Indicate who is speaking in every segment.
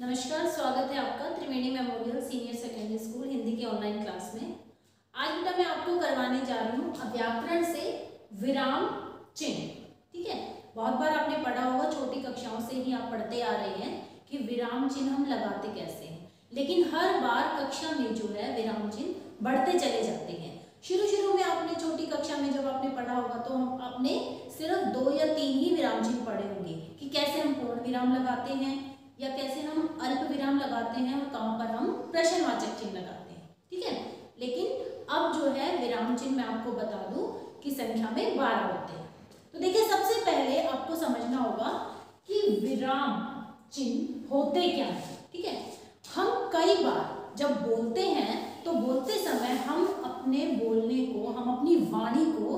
Speaker 1: नमस्कार, स्वागत है आपका Triveni memorial senior secondary school Hindi के ऑनलाइन क्लास में। आज बेटा मैं आपको करवाने जा रही हूँ व्याकरण से विराम चिन्ह। ठीक है? बहुत बार आपने पढ़ा होगा, छोटी कक्षाओं से ही आप पढ़ते आ रहे हैं कि विराम चिन्ह हम लगाते कैसे हैं। लेकिन हर बार कक्षा में जो है विराम चिन्ह बढ़ते चले जाते हैं। शुरू शुरू में आपने छोटी कक्षा में जब आपने पढ़ा होगा तो हम आपने सिर्फ़ दो या तीन ही विराम चिन्ह पढ़े होंगे कि कैसे हम पूर्ण विराम लगाते हैं या कैसे हम अल्प विराम लगाते हैं और कहाँ पर हम प्रश्नवाचक चिन्ह लगाते हैं, ठीक है? लेकिन अब जो है विराम चिन्ह मैं आपको बता दूँ कि संख्या में बारह होते हैं। तो देखिए, सबसे पहले आपको समझना होगा कि विराम चिन्ह होते क्या है, ठीक है? हम कई बार जब बोलते हैं तो बोलते समय हम अपने बोलने को, हम अपनी वाणी को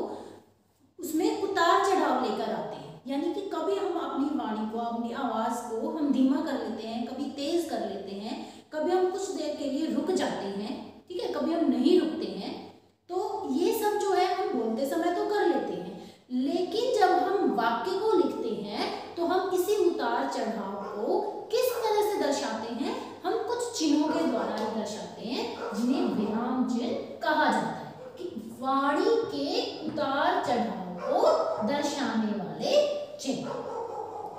Speaker 1: उसमें उतार चढ़ाव लेकर आते हैं यानी कि कभी हम अपनी वाणी को अपनी आवाज़ को हम धीमा कर लेते हैं, कभी तेज कर लेते हैं, कभी हम कुछ देर के लिए रुक जाते हैं, ठीक है? कभी हम नहीं रुकते हैं तो ये सब जो है हम बोलते समय तो कर लेते हैं। लेकिन जब हम वाक्य को लिखते हैं तो हम इसी उतार चढ़ाव को किस तरह से दर्शाते हैं? हम कुछ चिन्हों के द्वारा ही दर्शाते हैं, जिन्हें विराम चिन्ह कहा जाता है। कि वाणी के उतार चढ़ाव को दर्शाने वाले चिन्ह,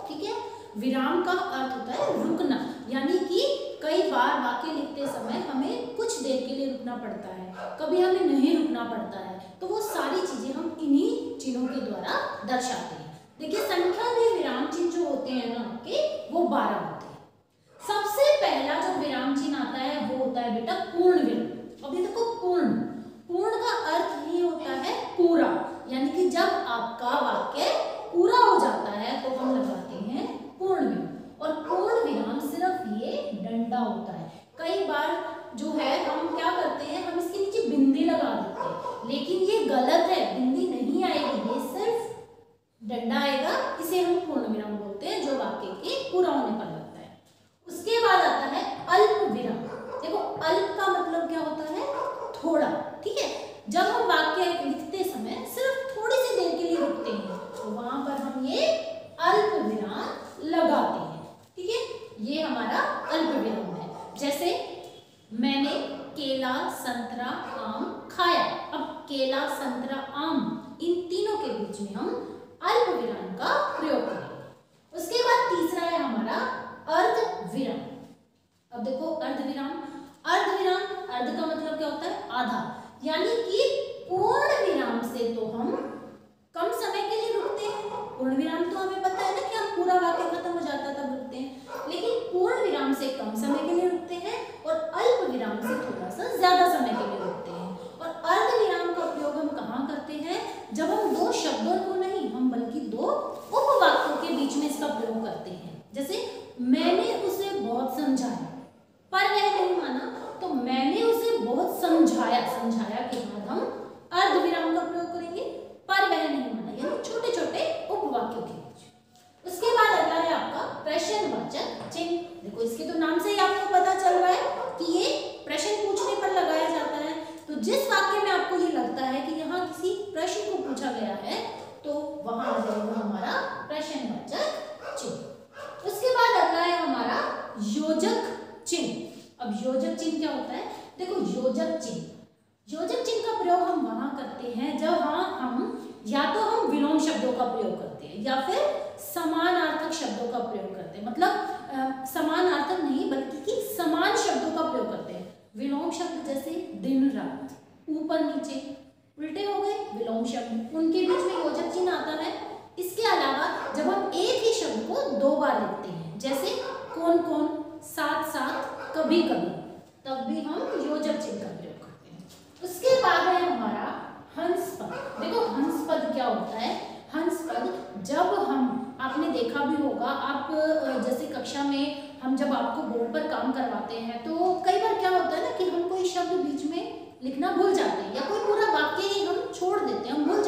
Speaker 1: ठीक है? विराम का अर्थ होता है रुकना। यानी कि कई बार वाक्य लिखते समय हमें कुछ देर के लिए रुकना पड़ता है। कभी हमें नहीं रुकना पड़ता है। तो वो सारी चीज़ें हम इन्हीं चिन्हों के द्वारा दर्शाते हैं। देखिए, संख्या में विराम चिन्ह जो होते हैं ना आपके, वो बारह होते हैं। सबसे पहला जो विराम चिन्ह आता है, वो होता है बेटा पूर्ण विराम। अभी देखो, पूर्ण। पूर्ण का अर्थ ही होता है पूरा। यानी कि जब आपका वाक्य पूरा हो जाता है तो हम लगाते हैं पूर्ण विराम और पूर्ण विराम सिर्फ़ ये डंडा होता है कई बार जो है हम क्या करते हैं हम इसके नीचे बिंदी लगा देते हैं लेकिन ये गलत है बिंदी नहीं आएगी ये सिर्फ़ डंडा आएगा इसे हम पूर्ण विराम बोलते हैं जो वाक्य के पूरा होने पर लगता है उसके बाद आता है अल्प विराम देखो अल्प का मतलब क्या होता है थोड़ा ठीक है जब हम वाक्य लिखते समय सिर्फ़ थोड़ी सी देर के लिए रुकते हैं तो वहाँ पर हम ये अल्प विराम लगाते हैं ठीक है ये हमारा अल्प विराम है जैसे मैंने केला, संतरा, आम खाया। अब केला, संतरा, आम, इन तीनों के बीच में हम अल्प विराम का प्रयोग करेंगे। उसके बाद तीसरा है हमारा अर्ध विराम अब देखो अर्ध विराम अर्ध विराम अर्ध का मतलब क्या होता है? आधा। यानी कि पूर्ण विराम से तो हम कम समय के लिए रुकते हैं। पूर्ण विराम तो हमें पता है ना कि हम पूरा वाक्य खत्म हो जाता है तब रुकते हैं लेकिन पूर्ण विराम से कम समय के लिए रुकते हैं और अल्प विराम से थोड़ा सा ज़्यादा समय के लिए रुकते हैं और अर्ध विराम का प्रयोग हम कहाँ करते हैं जब हम दो शब्दों को नहीं हम बल्कि दो उपवाक्यों के बीच में इसका प्रयोग करते हैं जैसे मैंने उसे बहुत समझाया। पर वह नहीं माना तो मैंने उसे बहुत समझाया समझाया के बाद हम अर्ध विराम का प्रयोग करेंगे। पर वह नहीं माना यानी छोटे छोटे उपवाक्यों के बीच। उसके बाद अगला है आपका प्रश्नवाचक चिन्ह। देखो, इसके तो नाम से ही आपको पता चल रहा है कि ये प्रश्न पूछने पर लगाया जाता है। तो जिस वाक्य में आपको ये लगता है कि यहाँ किसी प्रश्न को पूछा गया है तो वहाँ हमारा प्रश्नवाचक चिन्ह उसके बाद अगला है हमारा योजक चिन्ह अब योजक चिन्ह क्या होता है? देखो, योजक चिन्ह। योजक चिन्ह का प्रयोग हम वहाँ करते हैं जब हाँ हम, या तो हम विलोम शब्दों का प्रयोग करते हैं, या फिर समानार्थक शब्दों का प्रयोग करते हैं। मतलब समानार्थक नहीं, बल्कि कि समान शब्दों का प्रयोग करते हैं। विलोम शब्द जैसे दिन, रात, ऊपर, नीचे, उल्टे हो गए, विलोम शब्द। उनके बीच में योजक चिन्ह आता है। इसके अलावा जब हम एक ही शब्द को दो बार लिखते हैं, जैसे कौन कौन कभी कभी, तब भी हम योजक चिन्ह का प्रयोग करते हैं। उसके बाद है हमारा हंस पद देखो हंस पद क्या होता है? हंस पद जब हम, आपने देखा भी होगा, आप, जैसे कक्षा में हम जब आपको बोर्ड पर काम करवाते हैं तो कई बार क्या होता है ना कि हम कोई शब्द बीच में लिखना भूल जाते हैं, या कोई पूरा वाक्य ही हम छोड़ देते हैं, हम भूल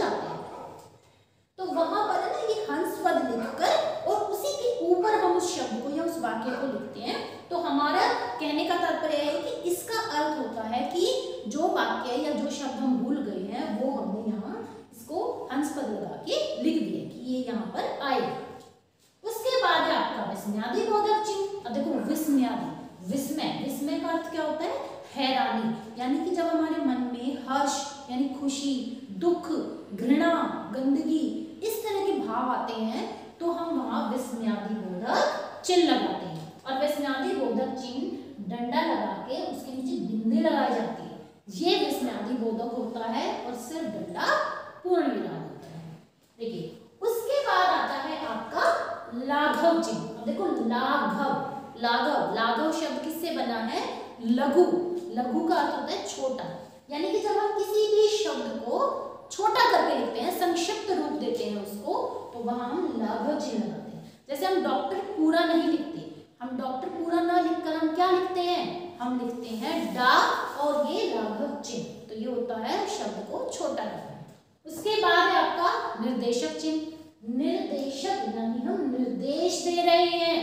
Speaker 1: जो वाक्य या जो शब्द हम भूल गए हैं, वो हमने यहाँ इसको हंस पद लगा के लिख दिए कि ये यहाँ पर आएगा। उसके बाद है आपका विस्म्यादी बोधक चिन्ह। अब देखो, विस्म्यादी। विस्मय। विस्मय का अर्थ क्या होता है? हैरानी। यानी कि जब हमारे मन में हर्ष, यानी खुशी, दुख, घृणा, गंदगी इस तरह के भाव आते हैं तो हम वहाँ विस्म्यादी बोधक चिन्ह लगाते हैं। और विस्म्यादी बोधक चिन्ह डंडा लगा के उसके नीचे बिंदे लगाए जाते हैं। ये विस्मयादि बोधक होता है और सिर्फ़ डंडा पूर्ण विराम होता है। देखिए, उसके बाद आता है आपका लाघव चिन्ह। देखो, लाघव लाघव लाघव शब्द किससे बना है? लघु। लघु का अर्थ होता है छोटा। यानी कि जब हम किसी भी शब्द को छोटा करके लिखते हैं, संक्षिप्त रूप देते हैं उसको तो वहाँ हम लाघव चिन्ह लगाते हैं। जैसे हम डॉक्टर पूरा नहीं लिखते हम डॉक्टर पूरा ना लिखकर हम क्या लिखते हैं हम लिखते हैं डा और ये लाघव चिन्ह तो ये होता है शब्द को छोटा करना उसके बाद है आपका निर्देशक चिन्ह। निर्देशक यानी हम निर्देश दे रहे हैं।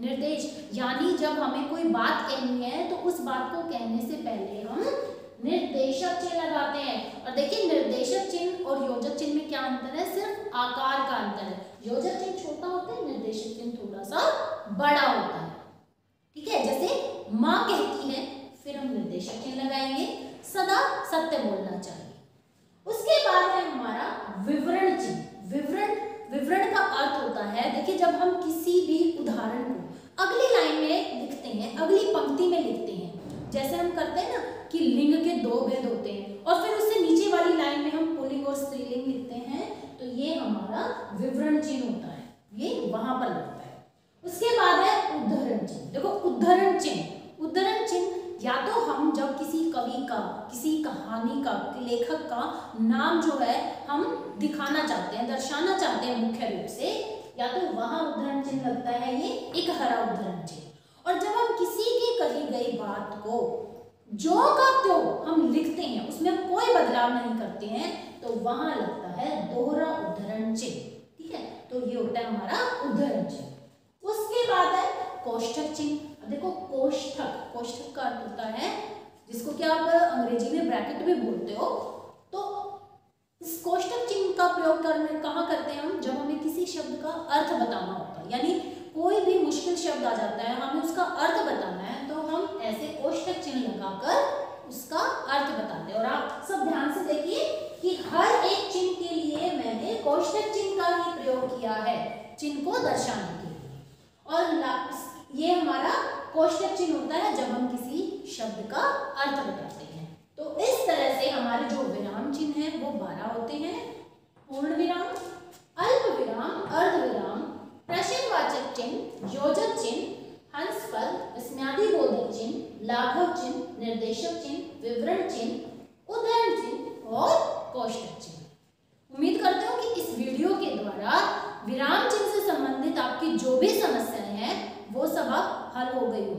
Speaker 1: निर्देश, यानी जब हमें कोई बात कहनी है तो उस बात को कहने से पहले हम निर्देशक चिन्ह लगाते हैं। और देखिए, निर्देशक चिन्ह और योजक चिन्ह में क्या अंतर है? सिर्फ़ आकार का अंतर है। योजक चिन्ह छोटा होता है, निर्देशक चिन्ह थोड़ा सा बड़ा होता है। ठीक है, जैसे माँ कहती है, फिर हम निर्देशक चिन्ह लगाएँगे। सदा सत्य बोलना चाहिए। उसके बाद है हमारा विवरण विवरण विवरण का अर्थ होता है, देखिए, जब हम किसी भी उदाहरण को अगली लाइन में लिखते हैं, अगली पंक्ति में लिखते हैं, जैसे हम करते हैं ना कि लिंग के दो भेद होते हैं, और फिर उससे नीचे वाली लाइन में हम पुलिंग और स्त्रीलिंग लिखते हैं तो ये हमारा विवरण चिन्ह होता है, ये वहाँ पर लगता है। उसके बाद है उद्धरण चिन्ह, देखो, उद्धरण चिन्ह उद्धरण चिन्ह या तो हम का, किसी कहानी का लेखक का नाम जो है, हम दिखाना चाहते हैं, दर्शाना चाहते हैं मुख्य रूप से। या तो वहाँ उदाहरण चिन्ह लगता है, ये एक हरा उद्धरण चिन्ह। और जब हम किसी की कही गई बात को, जो का त्यो हम लिखते हैं, उसमें कोई बदलाव नहीं करते हैं तो वहाँ लगता है दोहरा उदाहरण चिन्ह, ठीक है? तो ये होता है हमारा उदाहरण चिन्ह। उसके बाद है कोष्ठक चिन्ह। देखो, कोष्ठक कोष्ठक का अर्थ होता है जिसको क्या आप अंग्रेज़ी में ब्रैकेट भी बोलते हो तो इस कोष्ठक चिन्ह का प्रयोग करने, कहाँ करते हैं हम? जब हमें किसी शब्द का अर्थ बताना होता है, यानी कोई भी मुश्किल शब्द आ जाता है, हमें उसका अर्थ बताना है तो हम ऐसे कोष्टक चिन्ह लगाकर उसका अर्थ बताते हैं। और आप सब ध्यान से देखिए कि हर एक चिन्ह के लिए मैंने कोष्टक चिन्ह का ही प्रयोग किया है, चिन्ह को दर्शाने के लिए। और ये हमारा कोष्टक चिन्ह होता है, जब हम शब्द का अर्थ बताते हैं। तो इस तरह से हमारे जो विराम चिन्ह है, वो बारह होते हैं। पूर्ण विराम, अल्प विराम, अर्ध विराम प्रश्नवाचक चिन्ह, योजक चिन्ह, हंस पद विस्म्यादि बोधक चिन्ह लाघव चिन्ह, निर्देशक चिन्ह, विवरण चिन्ह, उदाहरण चिन्ह और कोष्टक चिन्ह। उम्मीद करते हो कि इस वीडियो के द्वारा विराम चिन्ह से संबंधित आपकी जो भी समस्याएँ हैं, वो सब अब हल हो गई होंगी